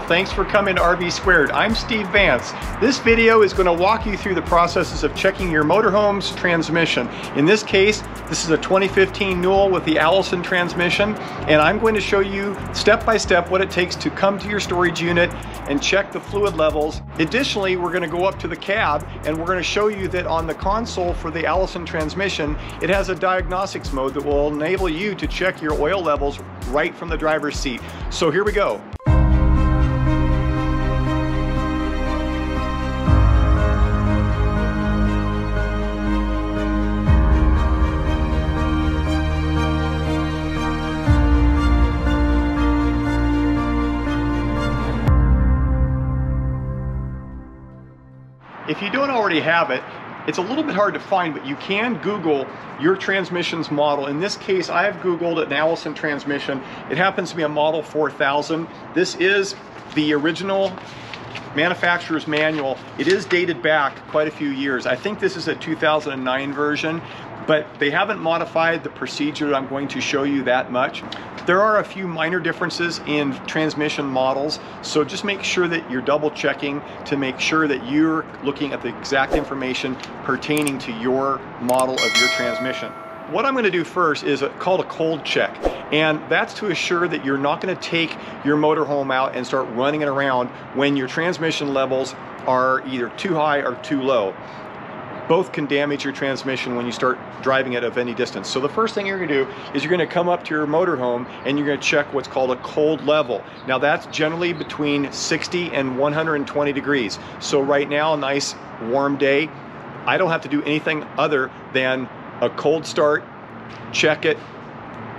thanks for coming to RV Squared. I'm Steve Vance. This video is going to walk you through the processes of checking your motorhome's transmission. In this case, this is a 2015 Newell with the Allison transmission, and I'm going to show you step by step what it takes to come to your storage unit and check the fluid levels. Additionally, we're going to go up to the cab and we're going to show you that on the console for the Allison transmission, it has a diagnostics mode that will enable you to check your oil levels right from the driver's seat. So here we go. Don't already have it, it's a little bit hard to find, but you can Google your transmission's model. In this case, I have Googled an Allison transmission. It happens to be a Model 4000. This is the original manufacturer's manual. It is dated back quite a few years. I think this is a 2009 version, but they haven't modified the procedure I'm going to show you that much. There are a few minor differences in transmission models, so just make sure that you're double checking to make sure that you're looking at the exact information pertaining to your model of your transmission. What I'm gonna do first is called a cold check, and that's to assure that you're not gonna take your motorhome out and start running it around when your transmission levels are either too high or too low both can damage your transmission when you start driving it of any distance. So the first thing you're gonna do is you're gonna come up to your motorhome and you're gonna check what's called a cold level. Now that's generally between 60 and 120 degrees. So right now, a nice warm day, I don't have to do anything other than a cold start, check it,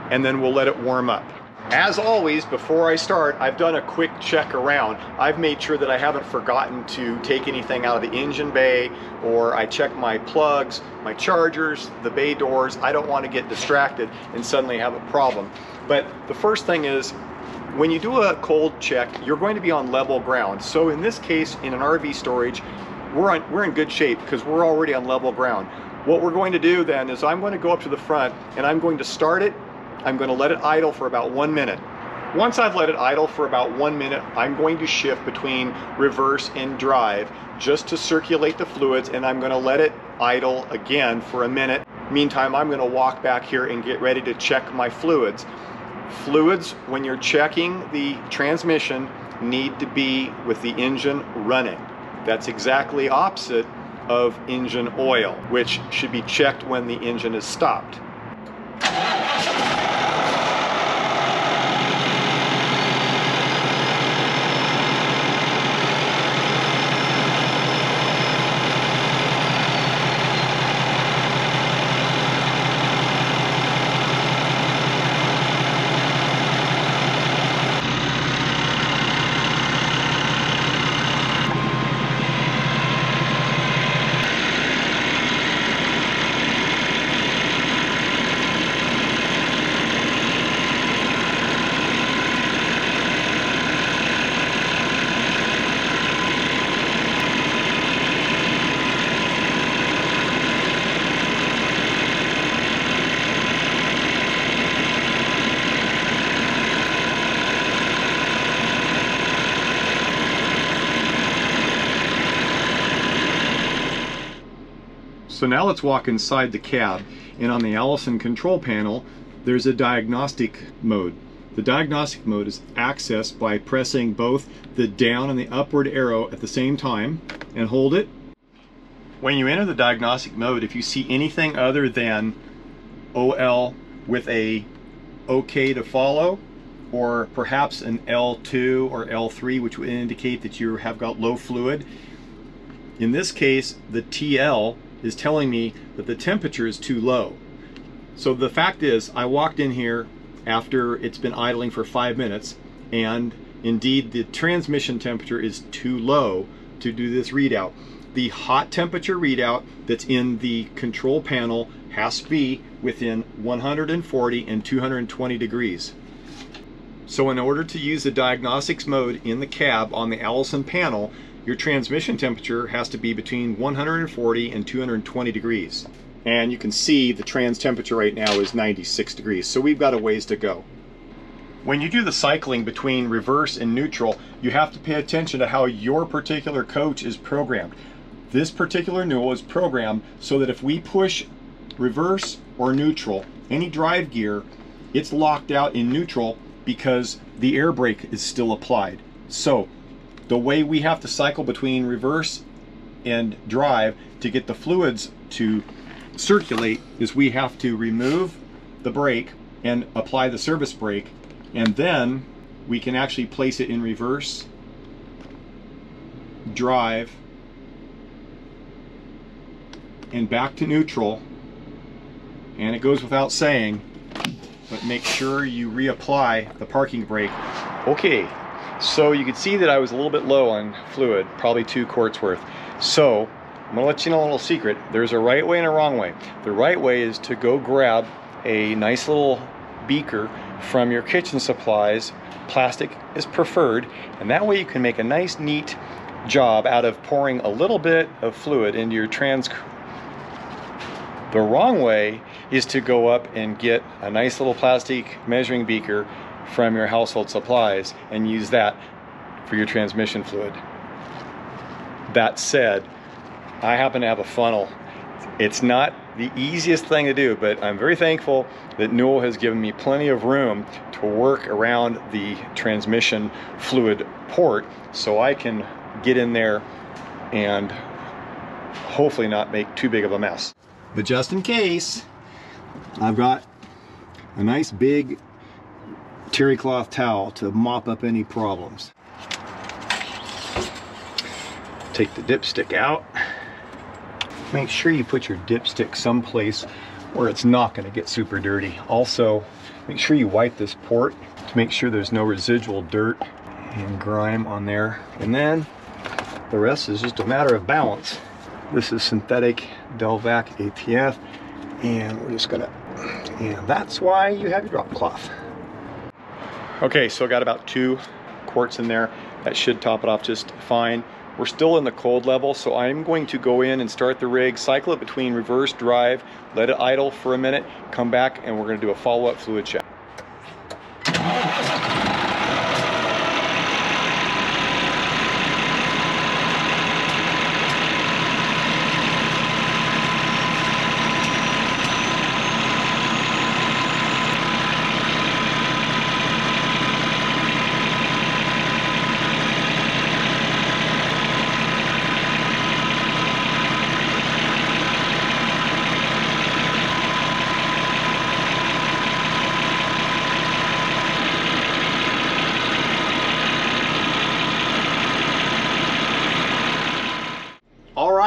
and then we'll let it warm up. As always, before I start, I've done a quick check around. I've made sure that I haven't forgotten to take anything out of the engine bay, or I check my plugs, my chargers, the bay doors. I don't want to get distracted and suddenly have a problem. But the first thing is, when you do a cold check, you're going to be on level ground. So in this case, in an RV storage, we're, on, we're in good shape because we're already on level ground. What we're going to do then is I'm going to go up to the front and I'm going to start it I'm going to let it idle for about one minute. Once I've let it idle for about one minute, I'm going to shift between reverse and drive just to circulate the fluids and I'm going to let it idle again for a minute. Meantime, I'm going to walk back here and get ready to check my fluids. Fluids, when you're checking the transmission, need to be with the engine running. That's exactly opposite of engine oil, which should be checked when the engine is stopped. So now let's walk inside the cab and on the Allison control panel there's a diagnostic mode. The diagnostic mode is accessed by pressing both the down and the upward arrow at the same time and hold it. When you enter the diagnostic mode, if you see anything other than OL with a OK to follow, or perhaps an L2 or L3, which would indicate that you have got low fluid. In this case, the TL is telling me that the temperature is too low. So the fact is, I walked in here after it's been idling for five minutes, and indeed the transmission temperature is too low to do this readout. The hot temperature readout that's in the control panel has to be within 140 and 220 degrees. So in order to use the diagnostics mode in the cab on the Allison panel, your transmission temperature has to be between 140 and 220 degrees. And you can see the trans temperature right now is 96 degrees, so we've got a ways to go. when you do the cycling between reverse and neutral, you have to pay attention to how your particular coach is programmed. This particular Newell is programmed so that if we push reverse or neutral, any drive gear, it's locked out in neutral because the air brake is still applied. So the way we have to cycle between reverse and drive to get the fluids to circulate is we have to remove the brake and apply the service brake and then we can actually place it in reverse drive and back to neutral. And it goes without saying but make sure you reapply the parking brake. Okay so you can see that I was a little bit low on fluid probably two quarts worth so I'm gonna let you know a little secret there's a right way and a wrong way the right way is to go grab a nice little beaker from your kitchen supplies. Plastic is preferred, and that way you can make a nice, neat job out of pouring a little bit of fluid into your trans. The wrong way is to go up and get a nice little plastic measuring beaker from your household supplies and use that for your transmission fluid. That said, I happen to have a funnel. It's not the easiest thing to do, but I'm very thankful that Newell has given me plenty of room to work around the transmission fluid port so I can get in there and hopefully not make too big of a mess. But just in case, I've got a nice big terry cloth towel to mop up any problems. Take the dipstick out make sure you put your dipstick someplace where it's not going to get super dirty. Also, make sure you wipe this port to make sure there's no residual dirt and grime on there. And then the rest is just a matter of balance. This is synthetic Delvac ATF and we're just gonna, and that's why you have your drop cloth. Okay, so I got about two quarts in there. That should top it off just fine. We're still in the cold level, so I'm going to go in and start the rig, cycle it between reverse drive, let it idle for a minute, come back, and we're gonna do a follow-up fluid check.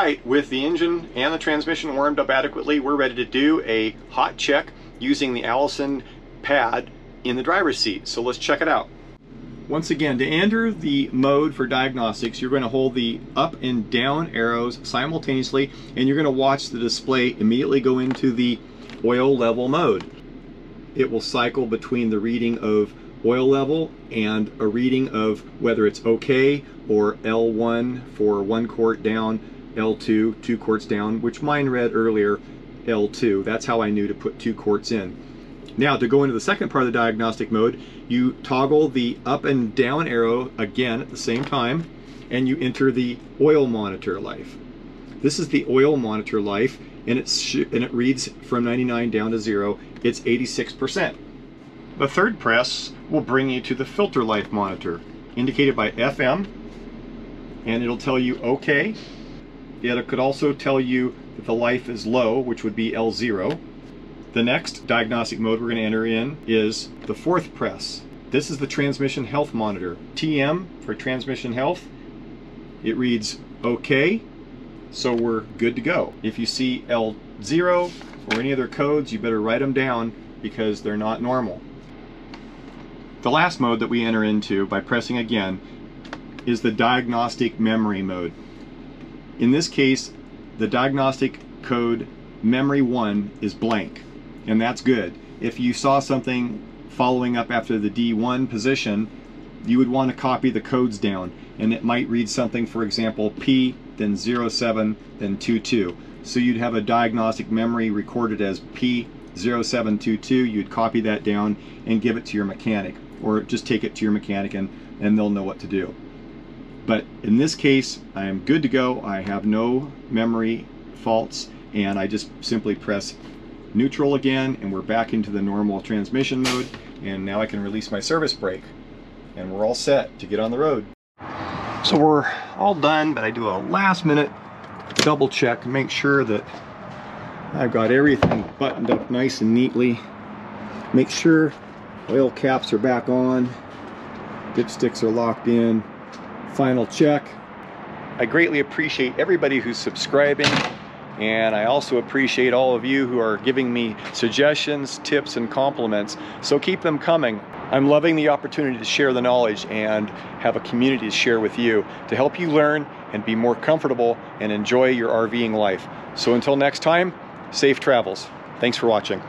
Right, with the engine and the transmission warmed up adequately, we're ready to do a hot check using the Allison pad in the driver's seat. So let's check it out. Once again, to enter the mode for diagnostics, you're going to hold the up and down arrows simultaneously, and you're going to watch the display immediately go into the oil level mode. It will cycle between the reading of oil level and a reading of whether it's okay or L1 for one quart down L2, two quarts down, which mine read earlier L2. That's how I knew to put two quarts in. Now to go into the second part of the diagnostic mode, you toggle the up and down arrow again at the same time, and you enter the oil monitor life. This is the oil monitor life, and, it's and it reads from 99 down to zero. It's 86%. The third press will bring you to the filter life monitor, indicated by FM, and it'll tell you OK, Yet it could also tell you that the life is low, which would be L0. The next diagnostic mode we're going to enter in is the fourth press. This is the transmission health monitor. TM for transmission health. It reads OK, so we're good to go. If you see L0 or any other codes, you better write them down because they're not normal. The last mode that we enter into by pressing again is the diagnostic memory mode. In this case, the diagnostic code memory 1 is blank, and that's good. If you saw something following up after the D1 position, you would want to copy the codes down, and it might read something, for example, P, then 07, then 22. So you'd have a diagnostic memory recorded as P0722, you'd copy that down and give it to your mechanic. or just take it to your mechanic and, and they'll know what to do. But in this case, I am good to go. I have no memory faults and I just simply press neutral again and we're back into the normal transmission mode and now I can release my service brake and we're all set to get on the road. So we're all done, but I do a last minute double check, make sure that I've got everything buttoned up nice and neatly. Make sure oil caps are back on, dipsticks are locked in. Final check. I greatly appreciate everybody who's subscribing and I also appreciate all of you who are giving me suggestions, tips, and compliments. So keep them coming. I'm loving the opportunity to share the knowledge and have a community to share with you to help you learn and be more comfortable and enjoy your RVing life. So until next time, safe travels. Thanks for watching.